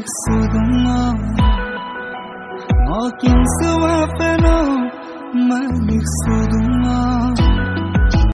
maligsugan mo Walking sa wapano maligsugan